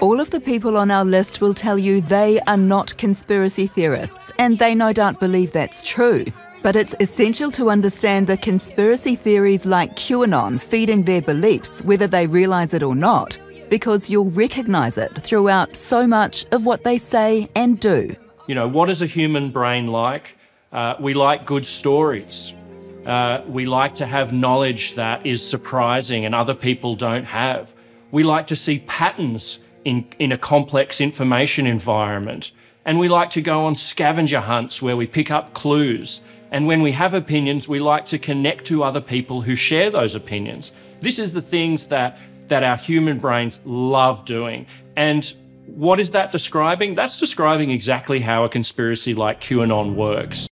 All of the people on our list will tell you they are not conspiracy theorists, and they no doubt believe that's true. But it's essential to understand the conspiracy theories like QAnon feeding their beliefs, whether they realise it or not, because you'll recognise it throughout so much of what they say and do. You know, what is a human brain like? Uh, we like good stories. Uh, we like to have knowledge that is surprising and other people don't have. We like to see patterns in, in a complex information environment. And we like to go on scavenger hunts where we pick up clues. And when we have opinions, we like to connect to other people who share those opinions. This is the things that, that our human brains love doing. And what is that describing? That's describing exactly how a conspiracy like QAnon works.